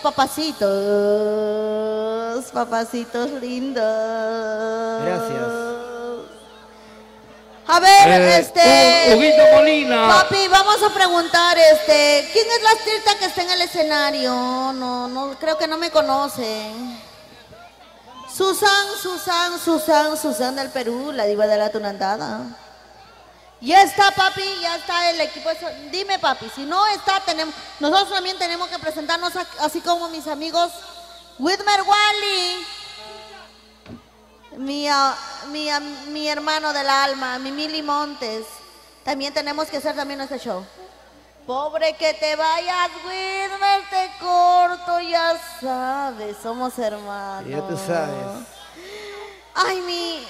papacitos. Papacitos lindos. Gracias. A ver, Eh, este. Huguito Molina. Papi, vamos a preguntar, este, ¿quién es la estricta que está en el escenario? No, no, creo que no me conoce. Susan, Susan, Susan, Susan del Perú, la diva de la tunandada. Ya está, papi, ya está el equipo. Dime, papi, si no está, tenemos, nosotros también tenemos que presentarnos a- así como mis amigos Whitmer Wally, mi, ah, mi, mi hermano del alma, mi Mili Montes. También tenemos que hacer también este show. Pobre que te vayas, Whitmer, te corto, ya sabes, somos hermanos. Ya tú sabes. Ay, mi.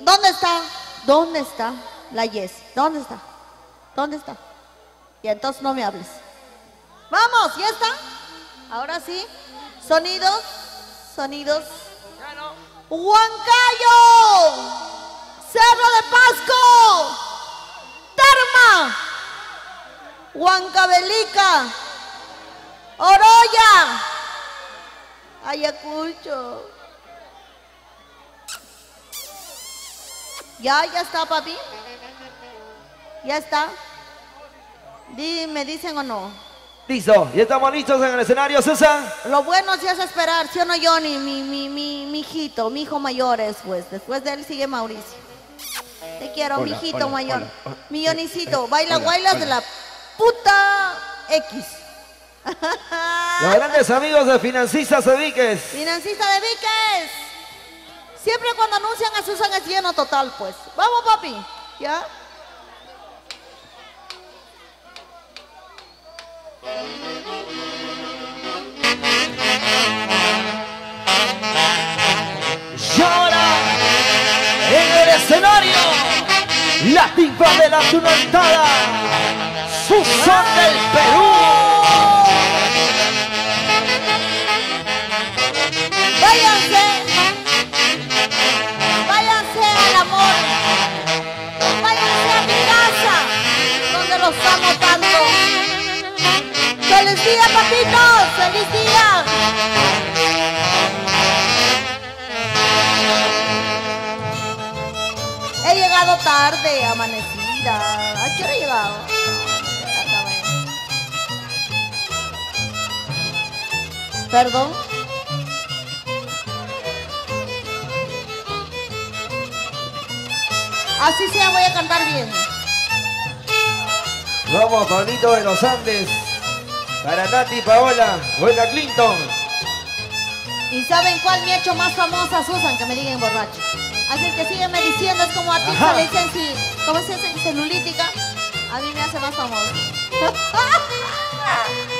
¿Dónde está? ¿Dónde está la Yes? ¿Dónde está? ¿Dónde está? Y entonces no me hables. Vamos, ¿ya está? Ahora sí. Sonidos, sonidos. Huancayo, Cerro de Pasco, Tarma, Huancavelica, Oroya, Ayacucho. Ya, ya está, papi. Ya está. Di- ¿Me dicen o no? Listo, ya estamos listos en el escenario, Susan. Lo bueno sí es esperar, ¿sí o no, Johnny? Mi, mi, mi, mi hijito, mi hijo mayor es, pues. Después de él sigue Mauricio. Te quiero, mi hijito hola, mayor. hola, hola. Mi Johnnycito, baila Hola, guaylas de la puta X. Los grandes amigos de Financistas Ceviques. Financista de Víquez. Siempre cuando anuncian a Susan es lleno total, pues. Vamos, papi. ¿Ya? Llora en el escenario la tipa de la tunantada, Susan del Perú. Váyanse día, papitos! ¡Feliz día! He llegado tarde, amanecida. ¿A qué hora he llegado? ¿Perdón? Así sea, voy a cantar bien. Vamos, Pablito de los Andes. Para Nati Paola, buena Clinton. ¿Y saben cuál me ha hecho más famosa, Susan? Que me digan borracho. Así que sígueme diciendo, es como a ti Ajá. le dicen si, como se dice celulítica, a mí me hace más famosa.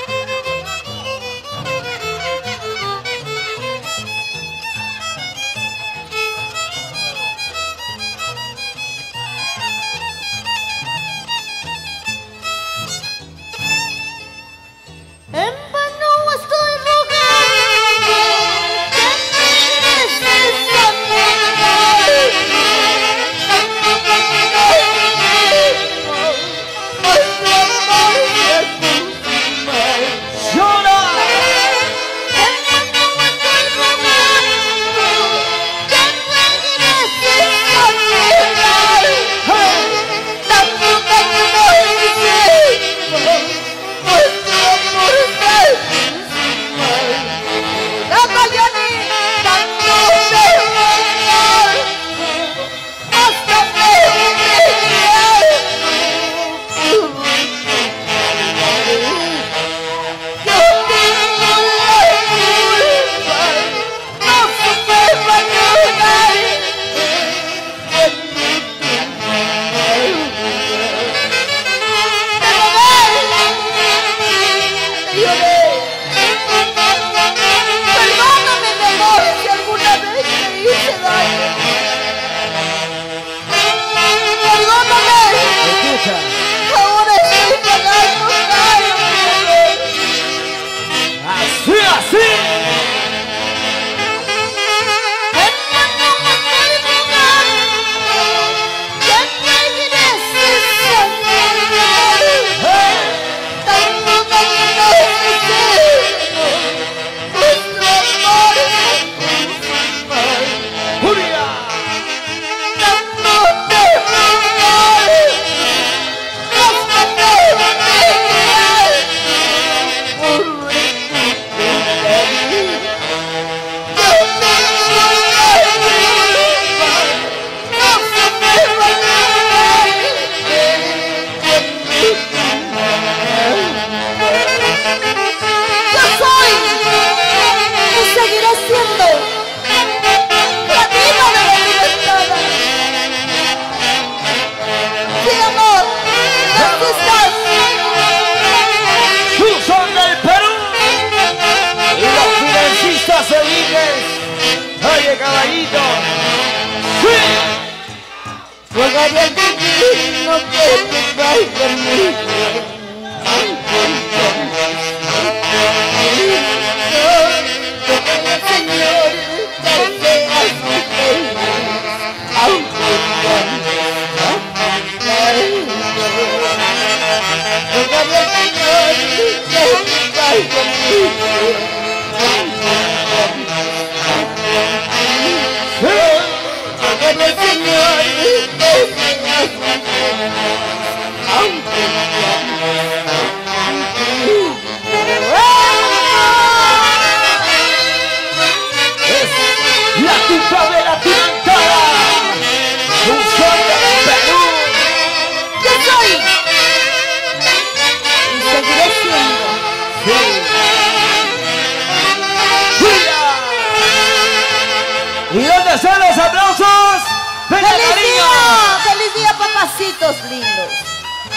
aplausos? ¡Venga, ¡Feliz día! ¡Feliz día, papacitos lindos!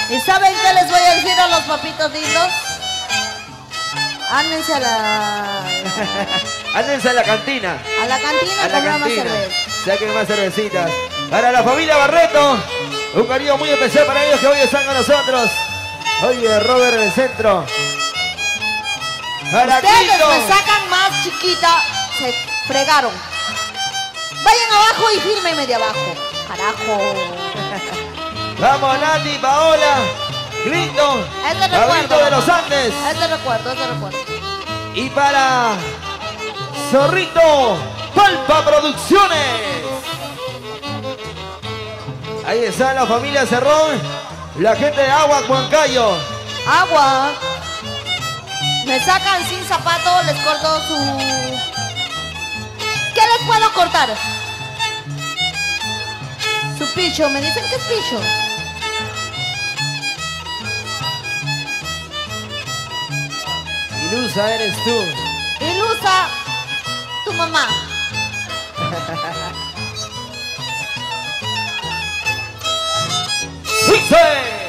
¿Y saben qué les voy a decir a los papitos lindos? Ándense a la, Ándense a la cantina. a la cantina A la más cantina. Saquen más cervecitas. Para la familia Barreto. Un cariño muy especial para ellos que hoy están con nosotros. Oye, Robert en el centro. Para Ustedes Quito. me sacan más chiquita, se fregaron. Vayan abajo y fírmenme de abajo. Carajo. Vamos, Nati, Paola, Clinton, Es de Pablito recuerdo. de los Andes. Es de recuerdo, es de recuerdo. Y para Zorrito, Palpa Producciones. Ahí está la familia Cerrón, la gente de Agua Huancayo. Agua. Me sacan sin zapato, les corto su... ¿Qué les puedo cortar? Su picho, me dicen que es picho. Ilusa eres tú. Ilusa, tu mamá. ¡Dice!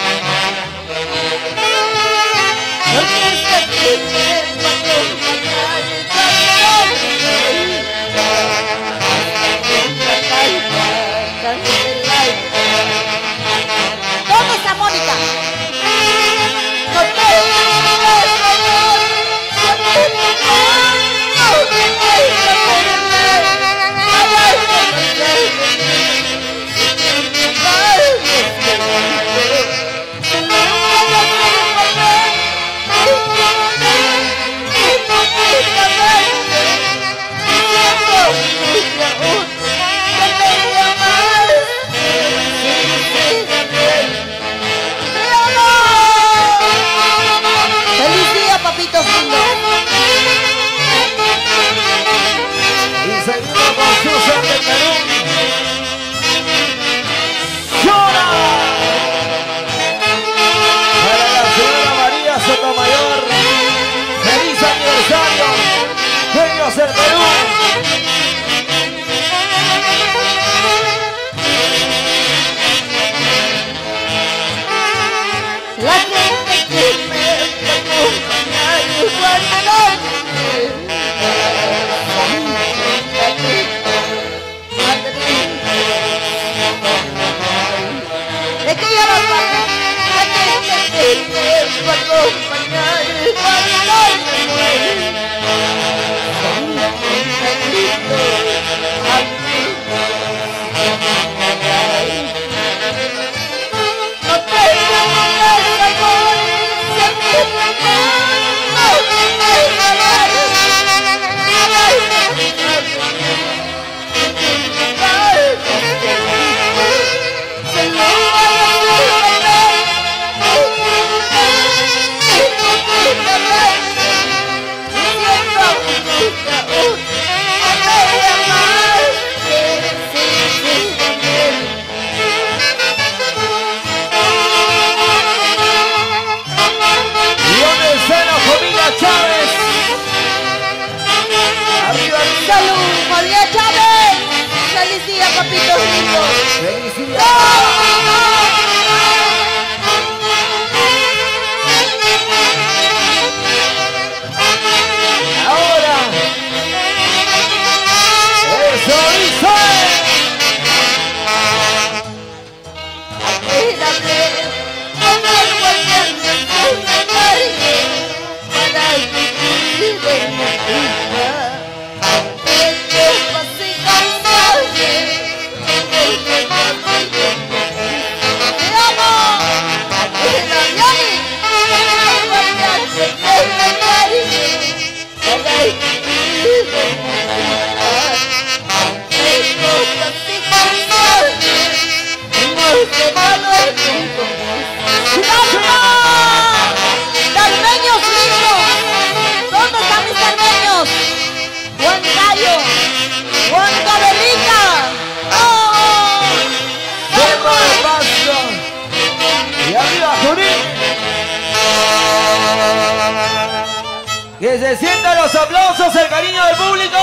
Que se sientan los aplausos, el cariño del público.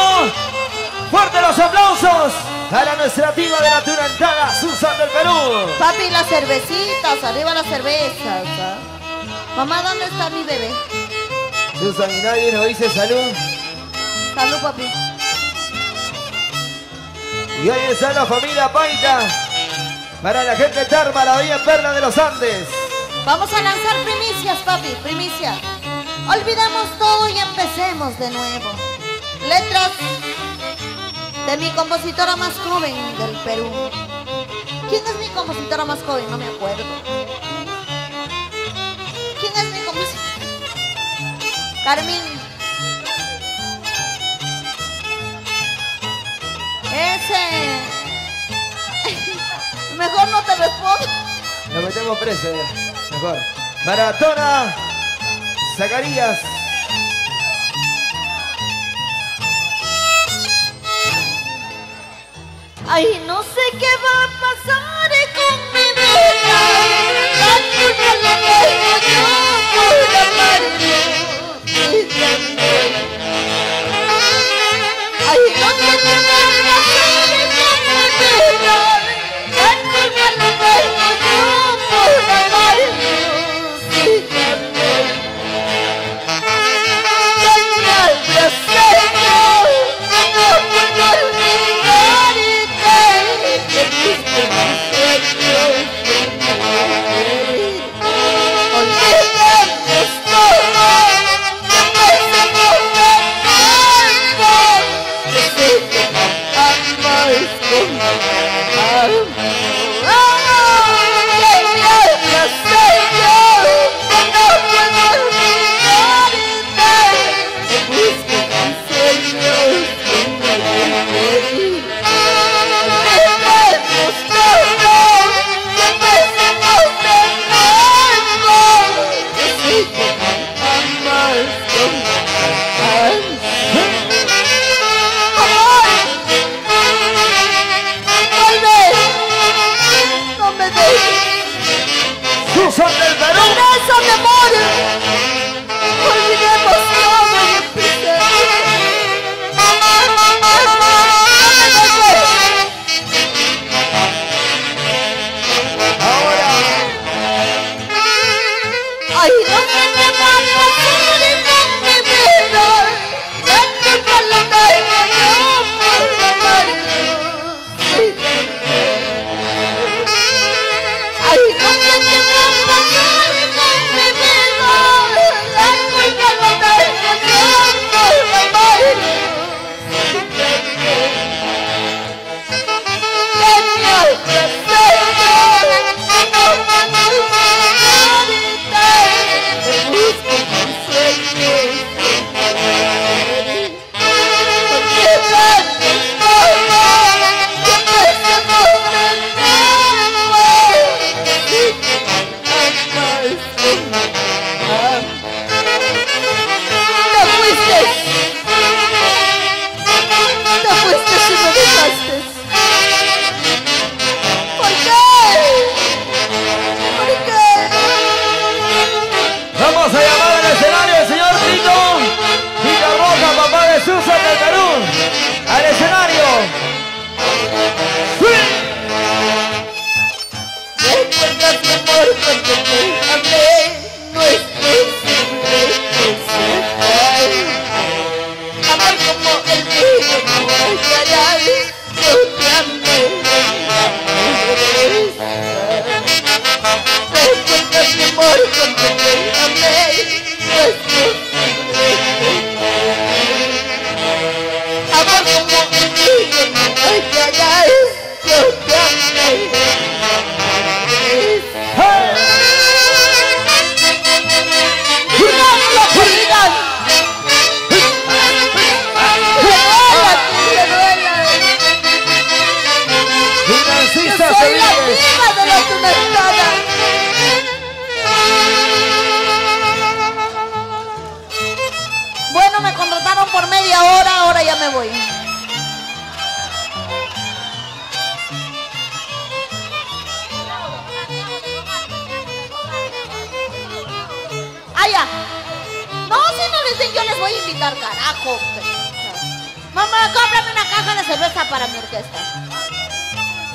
Fuerte los aplausos para nuestra activa de la Turantada, Susan del Perú. Papi, las cervecitas, arriba las cervezas. ¿ah? Mamá, ¿dónde está mi bebé? Susan y nadie nos dice salud. Salud, papi. Y ahí está la familia Paita. Para la gente de la Villa Perla de los Andes. Vamos a lanzar primicias, papi, primicias. Olvidemos todo y empecemos de nuevo. Letras de mi compositora más joven del Perú. ¿Quién es mi compositora más joven? No me acuerdo. ¿Quién es mi compositora? Carmín. Ese. Mejor no te respondo. Nos metemos preso ya. Mejor. Maratona. Zacarías. Ay, no sé qué va a pasar con mi vida. La culpa la tengo yo por. Ay, no sé qué va a pasar con mi vida. La culpa la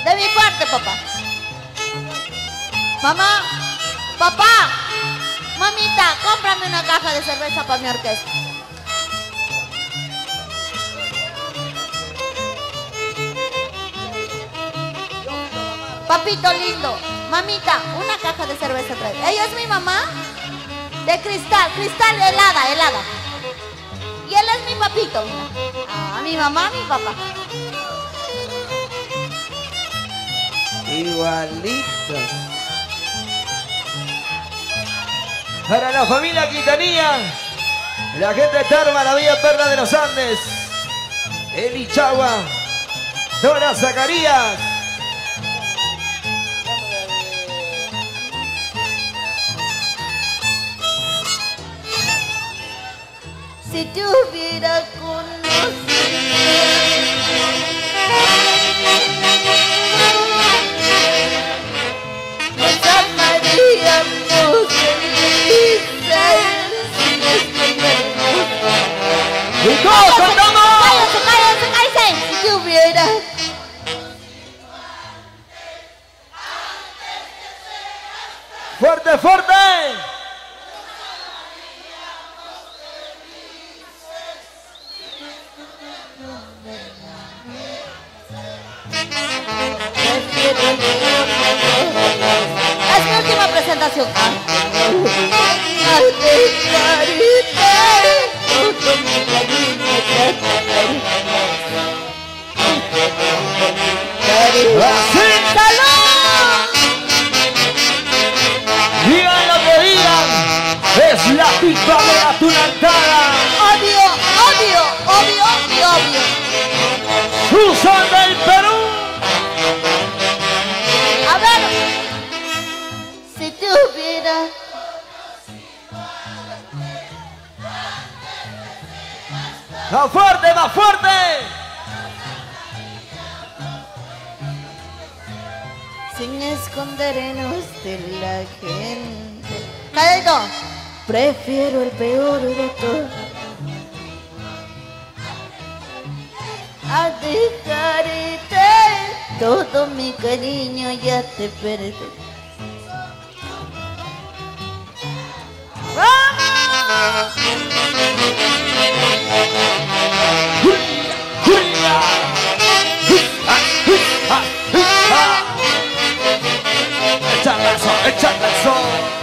De mi parte, papá. Mamá, papá, mamita, cómprame una caja de cerveza para mi orquesta. Papito lindo, mamita, una caja de cerveza trae. Ella es mi mamá de cristal, cristal helada, helada. Y él es mi papito. Ah, mi mamá, mi papá. Igualito. Para la familia Quintanilla, la gente de Tarma, la Villa Perla de los Andes, Eli Chagua, Dora Zacarías. Si te ¡Fuerte, fuerte! Es mi última presentación. Ay, tipa de la tunantada, Odio, odio, odio y odio. Susan del Perú. A ver, si te hubiera... ¡Más fuerte, más fuerte! sin escondernos de la gente. Calladito. Prefiero el peor de todo. A dejarte todo mi cariño ya te perdí. ¡Échale eso, échale eso! Todos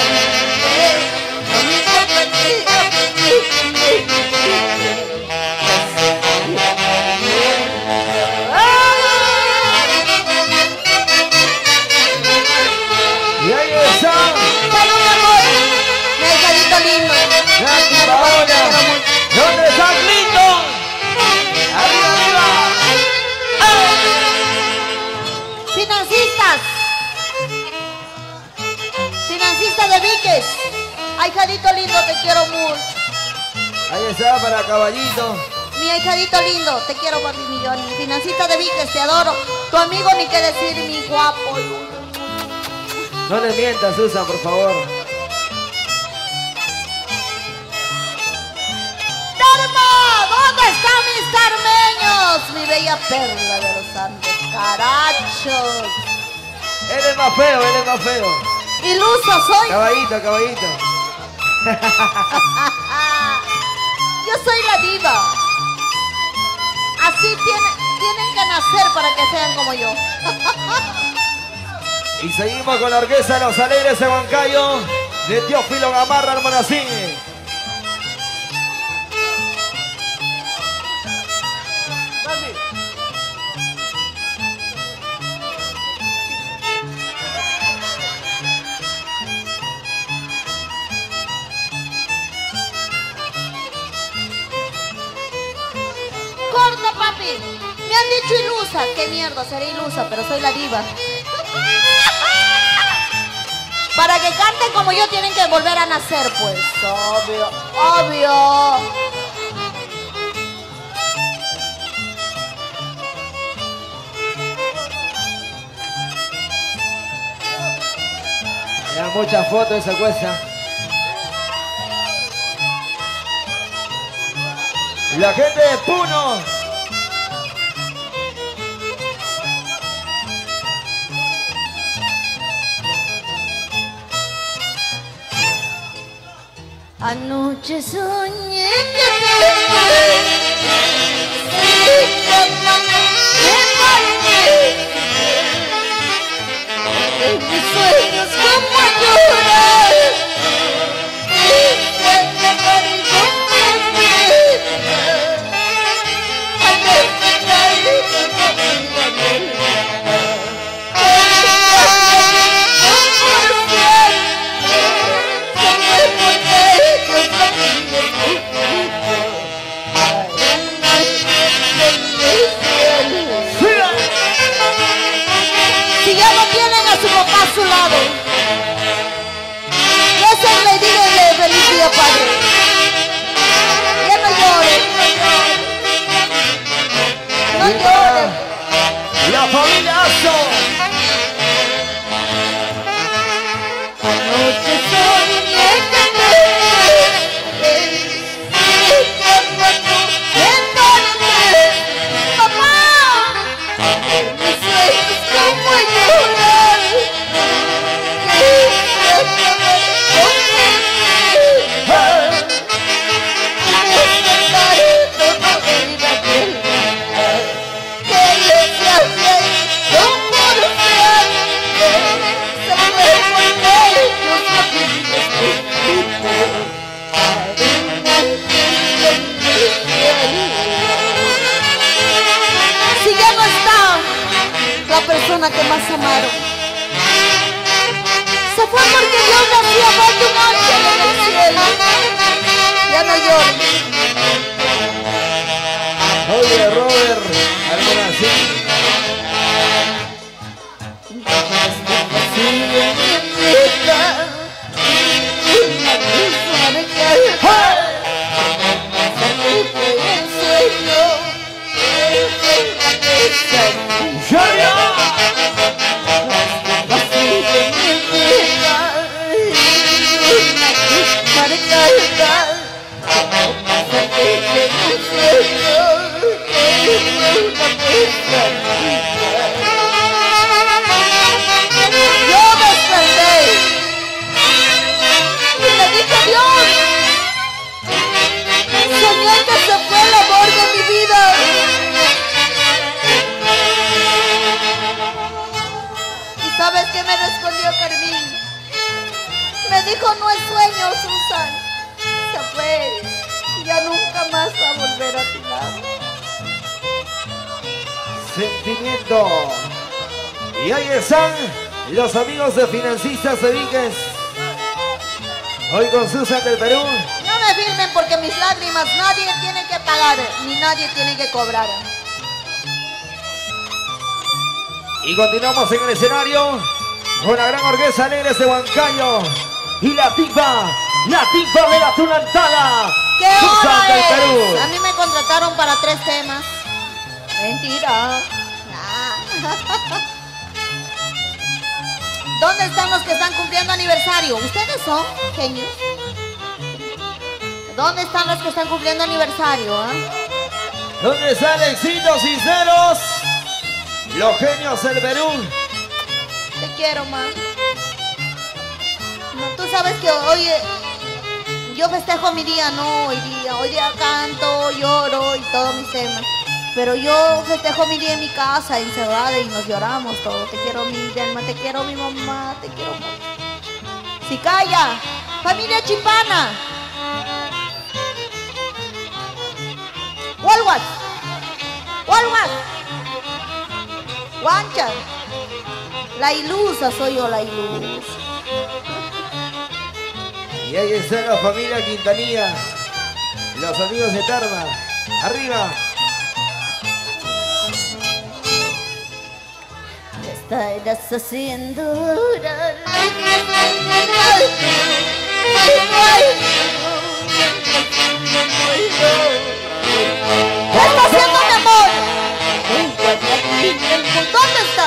Viques. Ahijadito lindo, te quiero mucho. Ahí está para caballito. Mi ahijadito lindo, te quiero papi millón. Financista de Viques, te adoro. Tu amigo ni qué decir, mi guapo. No le mientas, Susan, por favor. Tarma! ¿Dónde están mis tarmeños? Mi bella perla de los Andes. Carachos. Él es más feo, él es más feo. Iluso soy. Caballito, caballito. Yo soy la diva. Así tiene- tienen que nacer para que sean como yo. Y seguimos con la orquesta Los Alegres de Huancayo de Teófilo Gamarra Almonacín. Papi. Me han dicho ilusa. Qué mierda, seré ilusa, pero soy la diva. Para que canten como yo tienen que volver a nacer, pues. Obvio, obvio. Mira, muchas fotos esa cuesta. La gente de Puno. Anoche soñé que te y como me paré. Pagar, ni nadie tiene que cobrar. Y continuamos en el escenario con la gran orquesta Alegres de Huancayo. Y la tipa, la tipa de la tunantada. ¿Qué Perú. es? A mí me contrataron para tres temas. Mentira. Nah. ¿Dónde están los que están cumpliendo aniversario? ¿Ustedes son genios? ¿Dónde están los que están cumpliendo aniversario? ah? ¿Dónde están éxitos sinceros? Los genios del Perú. Te quiero más. No, tú sabes que hoy eh, yo festejo mi día, no hoy día. Hoy día canto, lloro y todos mis temas. Pero yo festejo mi día en mi casa, encerrada y nos lloramos todo. Te quiero mi Delma, te quiero mi mamá, te quiero mucho. Si calla, familia chipana. Walwat. Walwat. Guancha. La ilusa soy yo, la ilusa. Y ahí está la familia Quintanilla. Los amigos de Tarma. Arriba. Estás haciendo llorar. ¿Qué está haciendo mi amor? ¿Dónde está?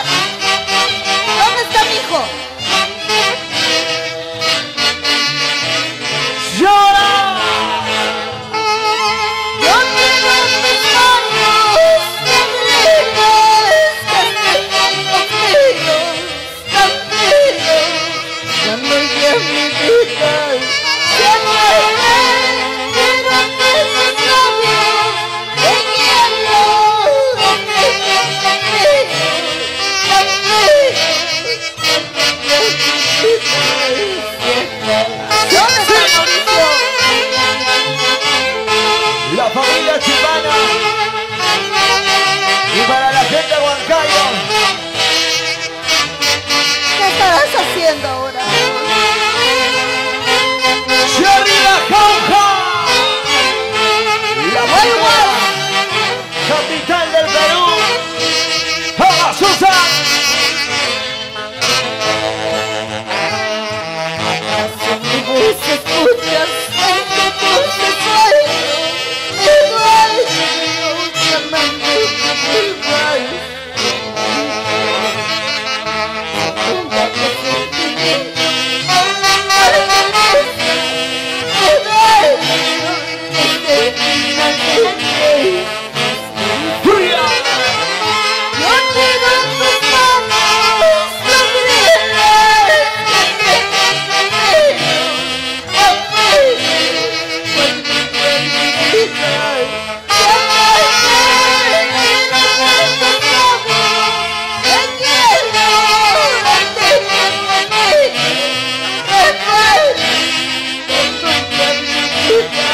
¿Dónde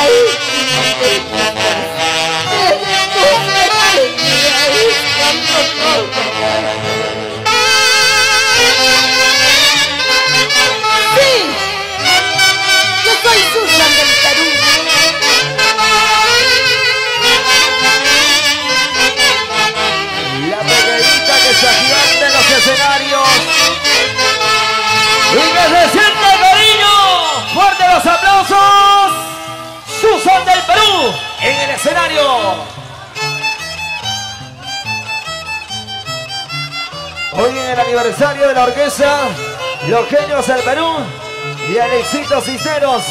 Sí, aniversario de la orquesta Los Genios del Perú y Alexitos Cisneros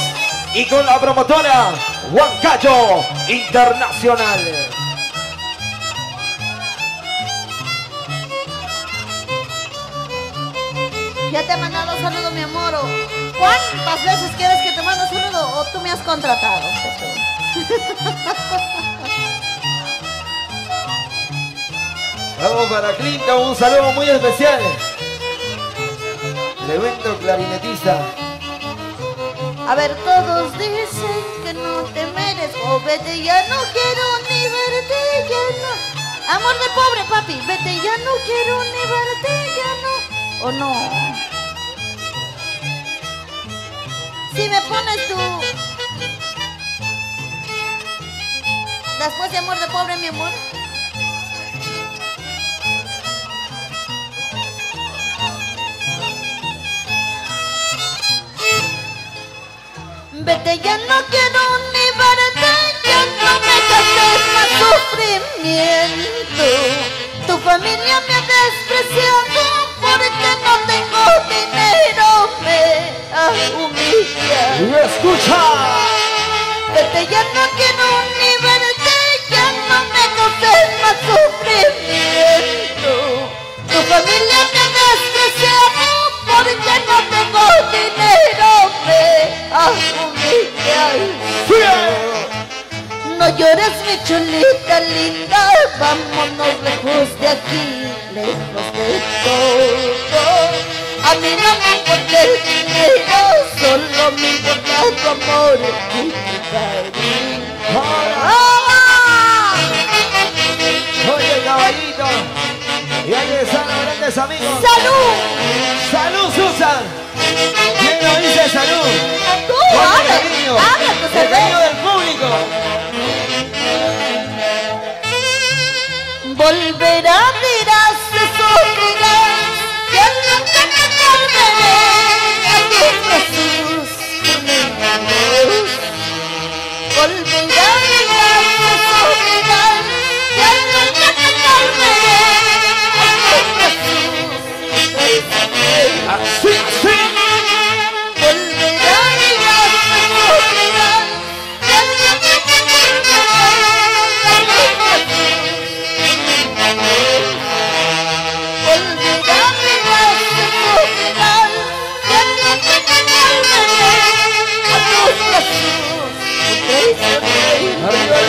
y con la promotora Huancayo Internacional. Ya te he mandado saludo, mi amor. ¿o ¿Cuántas veces quieres que te mande saludo? ¿O tú me has contratado? Vamos para Clinton, un saludo muy especial. Tremendo clarinetista. A ver, todos dicen que no te merezco. Vete, ya no quiero ni verte, ya no. Amor de pobre papi, vete, ya no quiero ni verte, ya no. ¿O no? Si me pones tú. Después de amor de pobre, mi amor. Vete, ya no quiero ni verte, ya no me causes más sufrimiento. Tu familia me ha despreciado porque no tengo dinero, me. Y escucha. Vete, ya no quiero ni verte, ya no me causes más sufrimiento. Tu familia me ha despreciado porque no tengo dinero, me ha humillado. No llores mi chulita linda, vámonos lejos de aquí, lejos de todo. A mí no me importa el dinero, solo me importa tu amor y tu cariño. Oye, caballito. Y amigos. ¡Salud! ¡Salud, Susan! ¿Quién lo dice salud? ¡Tú, el cariño. ¡Abre tu El cariño cerveza! del público. Volverá, dirás, se sufrirás, que nunca te volveré a. Volverá, dirás, Arriba,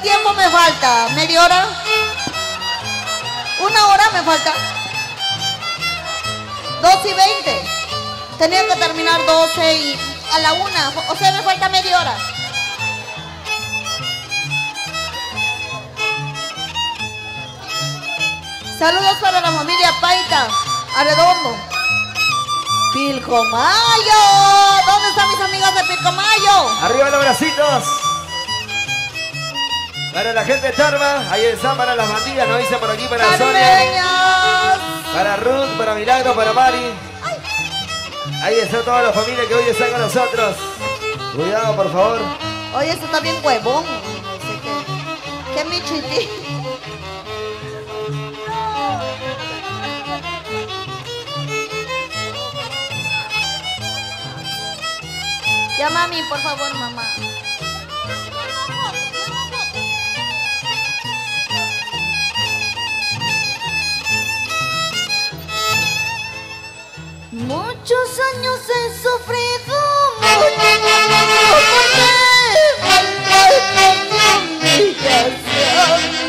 tiempo me falta? ¿Media hora? ¿Una hora me falta? ¿Dos y veinte? Tenía que terminar 12 y a la una. O sea, me falta media hora. Saludos para la familia Paita, Arredondo. Pilcomayo. ¿Dónde están mis amigas de Pilcomayo? Arriba los bracitos. Para la gente de Tarma, ahí están para las bandidas, nos dicen por aquí para Sonia, para Ruth, para Milagro, para Mari. Ahí está toda la familia que hoy está con nosotros. Cuidado, por favor. Oye, esto está bien huevón. ¿Qué michiti? Ya mami, por favor, mamá. Muchos años he sufrido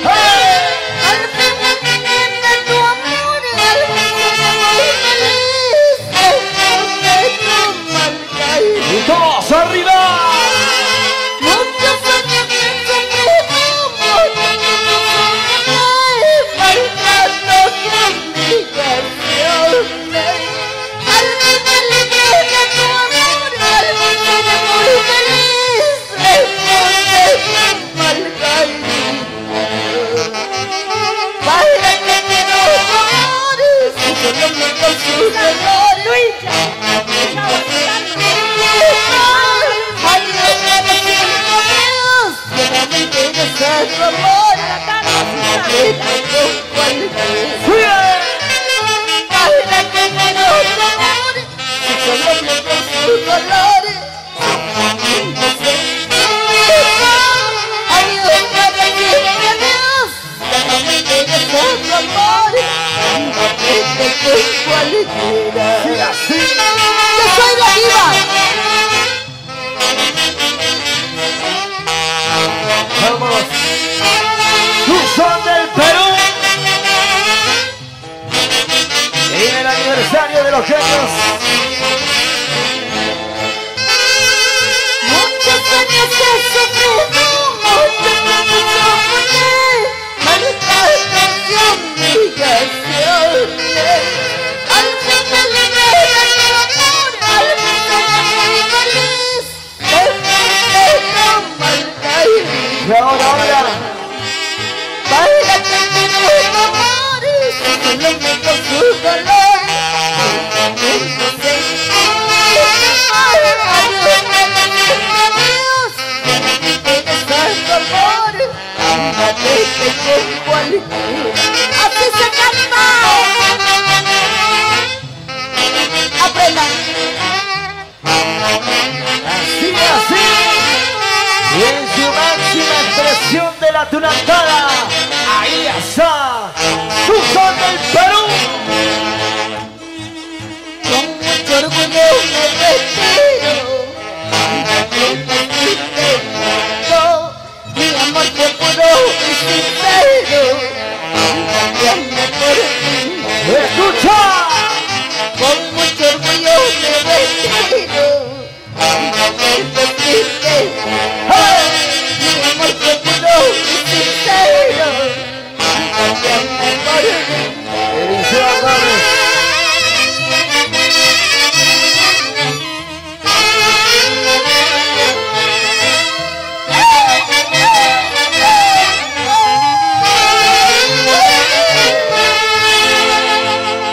Al de la tunantada, ahí está, Luzón del Perú. Con mucho orgullo me retiro. Mi amor fue puro y sincero. Cámbiame por mí. Escucha. Con mucho orgullo me retiro. Mi amor fue puro por. Eliseo Gómez.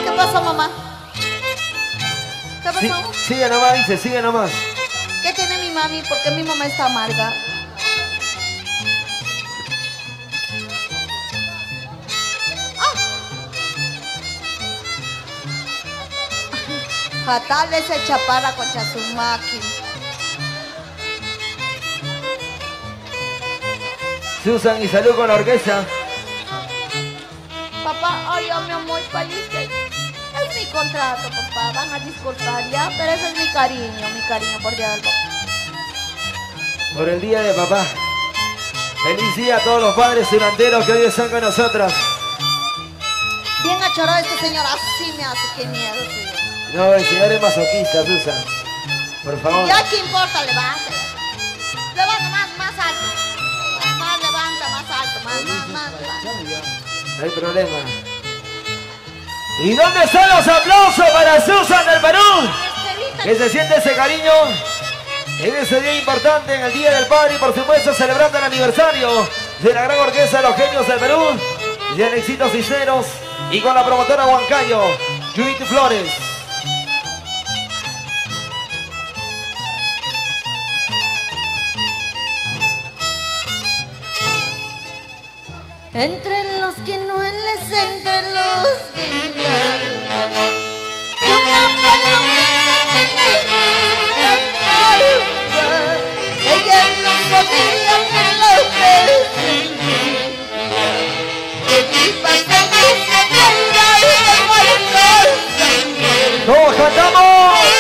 ¿Qué pasó, mamá? ¿Qué Sí, pasó? sigue nomás, dice, sigue nomás. ¿Qué tiene mi mami? Porque mi mamá está amarga. Fatal ese chaparra con Chazumaki. Susan y salud con la orquesta. Papá, ay, ya mi amor, payiste. Es mi contrato, papá. Van a disculpar ya, pero ese es mi cariño, mi cariño por día del papá. Por el día de papá. Feliz día a todos los padres duranteros que hoy están con nosotros. Bien achorado este señor, así me hace, qué miedo, señor. No, el señor es masoquista, Susan. Por favor. Ya qué importa, levanta. Levanta más, más alto. Más levanta, más alto, más, más. No hay problema. ¿Y dónde están los aplausos para Susan del Perú? Que se siente ese cariño en ese día importante, en el Día del Padre y por supuesto celebrando el aniversario de la gran orquesta de los genios del Perú, de Alexitos Cisneros y con la promotora Huancayo, Judith Flores. Entre los que no les entre los que. Ella no podía enloquecer. Que viva feliz en el muerto. ¡Todos cantamos!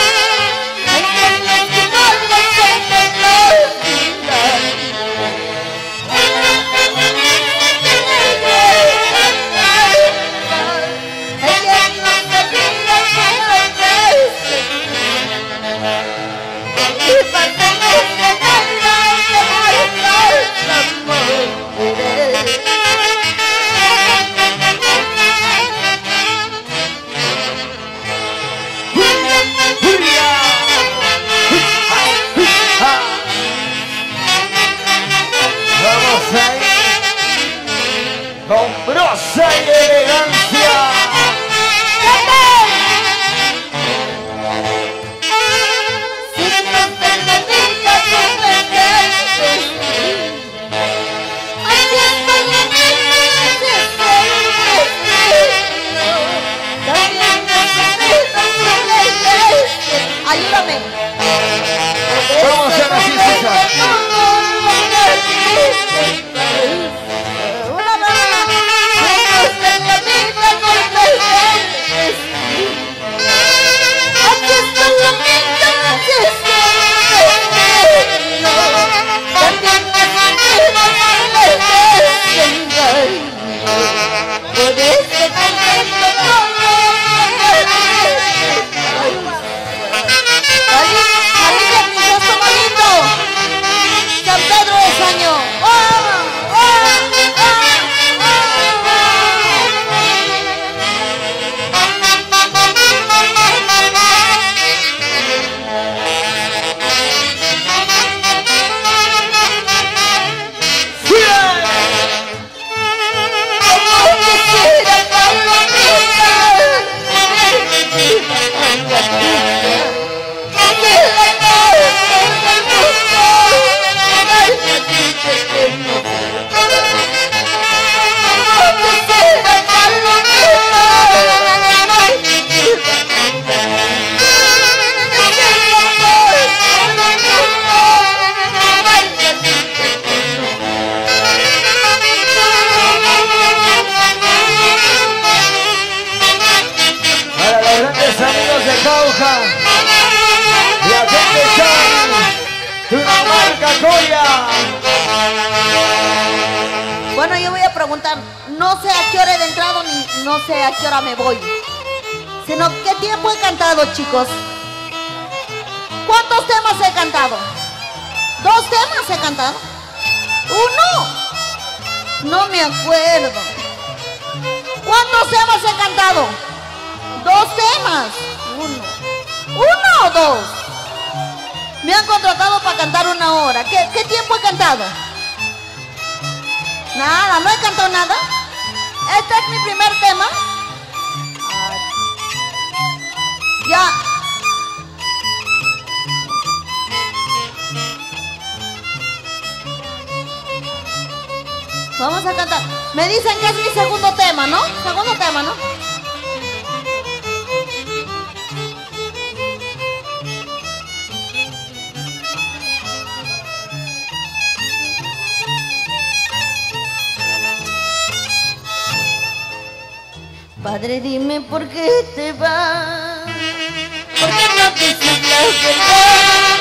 Amigos de Cauja. Y a gente Chan. Dinamarca, Coria. Bueno, yo voy a preguntar, no sé a qué hora he entrado ni no sé a qué hora me voy. Sino qué tiempo he cantado, chicos. ¿Cuántos temas he cantado? ¿Dos temas he cantado? ¿Uno? No me acuerdo. ¿Cuántos temas he cantado? Dos temas. Uno. ¿Uno o dos? Me han contratado para cantar una hora. ¿Qué, tiempo he cantado? Nada, no he cantado nada. Este es mi primer tema. Ya. Vamos a cantar. Me dicen que es mi segundo tema, ¿no? Segundo tema, ¿no? Padre, dime por qué te vas, por qué no te sientas verdad,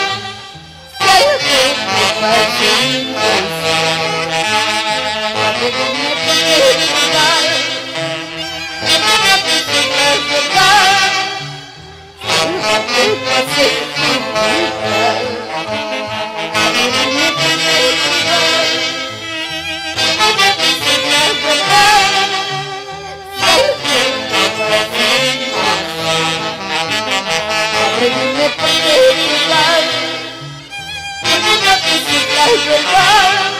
que te pase Padre, dime por qué te vas, no te sientas que te pase Padre, dime por qué te vas, no te. This is life. This is life.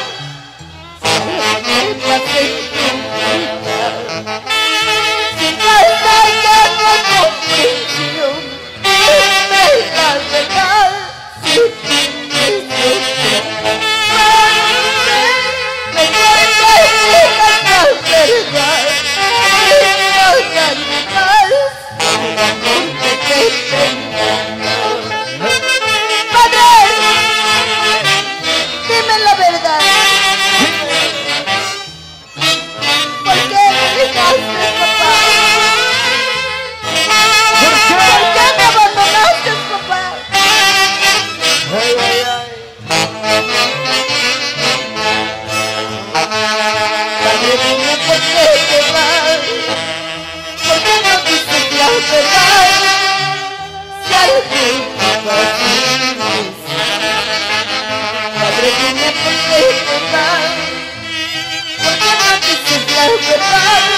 Terima kasih. sebelah berat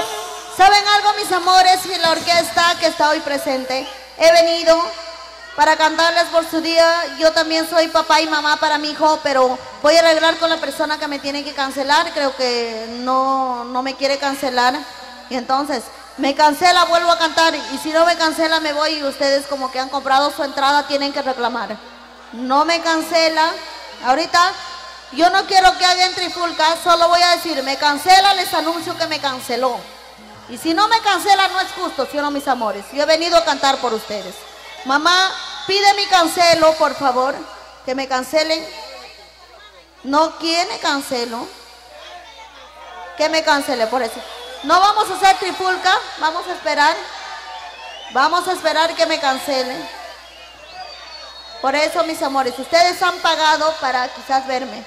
te pasa en soy papá y mamá para mi hijo, pero voy a arreglar con la persona que me tiene que cancelar. Creo que no, no me quiere cancelar. Y entonces, me cancela, vuelvo a cantar. Y si no me cancela, me voy y ustedes como que han comprado su entrada tienen que reclamar. No me cancela. Ahorita yo no quiero que hagan trifulca, solo voy a decir, me cancela, les anuncio que me canceló. Y si no me cancela, no es justo, ¿sí no, mis amores? Yo he venido a cantar por ustedes. Mamá, pide mi cancelo, por favor que me cancelen. No quiere cancelo. Que me cancele por eso. No vamos a hacer tripulca, vamos a esperar. Vamos a esperar que me cancelen. Por eso, mis amores, ustedes han pagado para quizás verme.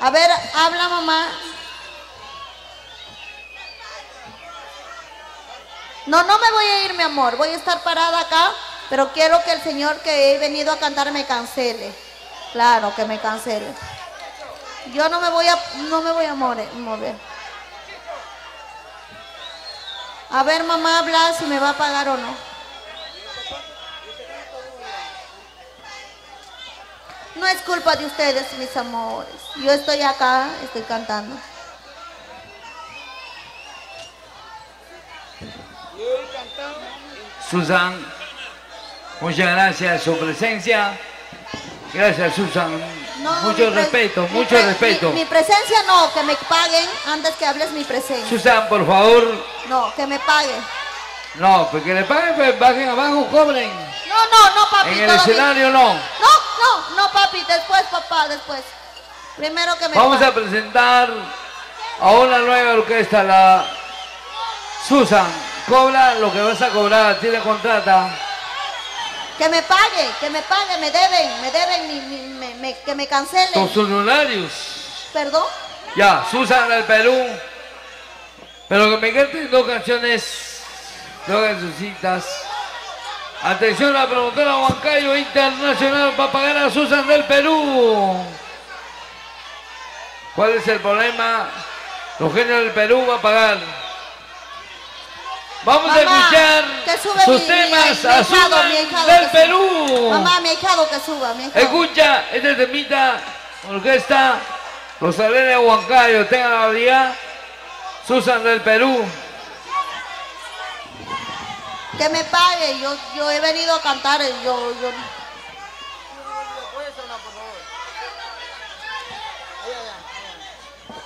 A ver, habla mamá. No, no me voy a ir, mi amor. Voy a estar parada acá, pero quiero que el Señor que he venido a cantar me cancele. Claro, que me cancele. Yo no me voy a, no me voy a mover. A ver, mamá, habla si me va a pagar o no. No es culpa de ustedes, mis amores. Yo estoy acá, estoy cantando. Susan, muchas gracias por su presencia. Gracias, Susan. mucho respeto, mucho respeto. Mi, presencia no, que me paguen antes que hables mi presencia. Susan, por favor. No, que me paguen. No, pues que le paguen, pues bajen abajo, cobren. No, no, no, papi. En el escenario no. No, no, no, papi, después, papá, después. Primero que me Vamos a presentar a una nueva orquesta, la Susan. Cobra lo que vas a cobrar, tiene contrata. Que me pague, que me pague, me deben, me deben, que me cancelen. Tus honorarios. ¿Perdón? Ya, Susan del Perú. Pero que me canten dos canciones, dos cancioncitas. Atención a la promotora Huancayo Internacional para pagar a Susan del Perú. ¿Cuál es el problema? Los genios del Perú va a pagar. Vamos a escuchar sus temas a Susan del Perú. Mamá, mi hijado que suba, mi Escucha, este temita, orquesta, de Huancayo, tengan la vida. Susan del Perú. Que me pague, yo, yo he venido a cantar, yo, yo...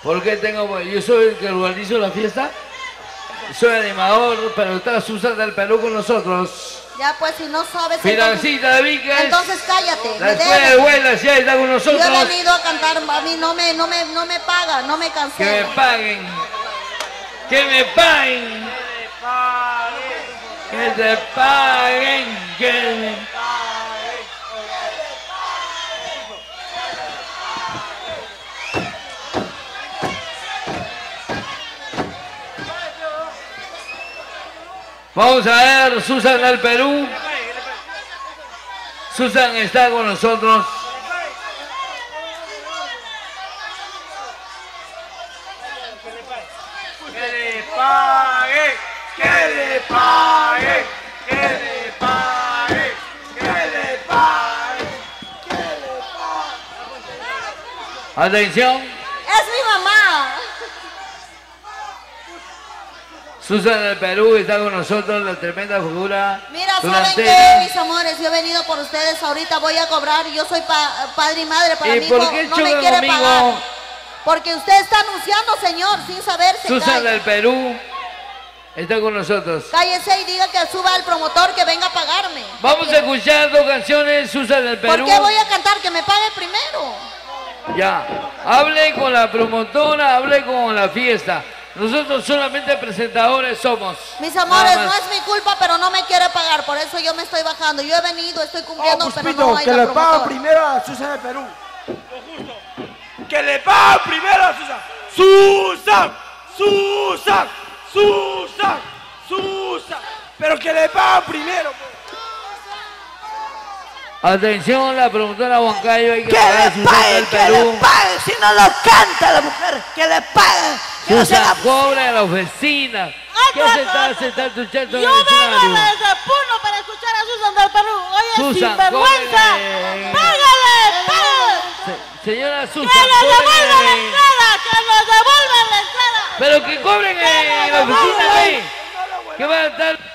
¿Por qué tengo, yo soy el que organizo la fiesta? Soy animador, pero está Susan del Perú con nosotros. Ya pues si no sabes. Financita de Vickers. Entonces cállate. La escuela de buena, sí, está con nosotros. Yo he venido a cantar, a mí no me, no me, no me paga, no me cancela. Que me paguen. Que me paguen. Que te paguen. Que me paguen. Vamos a ver, Susan del Perú. Susan está con nosotros. Atención. Es mi mamá. Susan del Perú está con nosotros, la tremenda figura. Mira, ¿saben qué, mis amores? Yo he venido por ustedes, ahorita voy a cobrar, yo soy padre y madre para mi hijo, no me quiere pagar. Porque usted está anunciando, señor, sin saberse. Susan del Perú está con nosotros. Cállese y diga que suba al promotor que venga a pagarme. Vamos a escuchar dos canciones, Susan del Perú. ¿Por qué voy a cantar? Que me pague primero. Ya, hable con la promotora, hable con la fiesta. Nosotros solamente presentadores somos. Mis amores, no es mi culpa, pero no me quiere pagar, por eso yo me estoy bajando. Yo he venido, estoy cumpliendo, oh, pero no hay que le pague primero a Susan de Perú. Que le pague primero a Susan. Susan, Susan, Susan, Susan. Pero que le pague primero. Atención, la promotora Huancayo, hay que, que pagar le pague, que le pague, si no lo canta la mujer, que le pague. Que no se la cobra a la oficina. ¿Qué hace estar sentado tu chato Yo vengo desde Puno para escuchar a Susan del Perú. Oye, Susan, sinvergüenza. Págale, págale. señora Susan, que nos devuelvan la entrada, que nos devuelvan la entrada. Pero que cobren en la oficina ahí. Que van a estar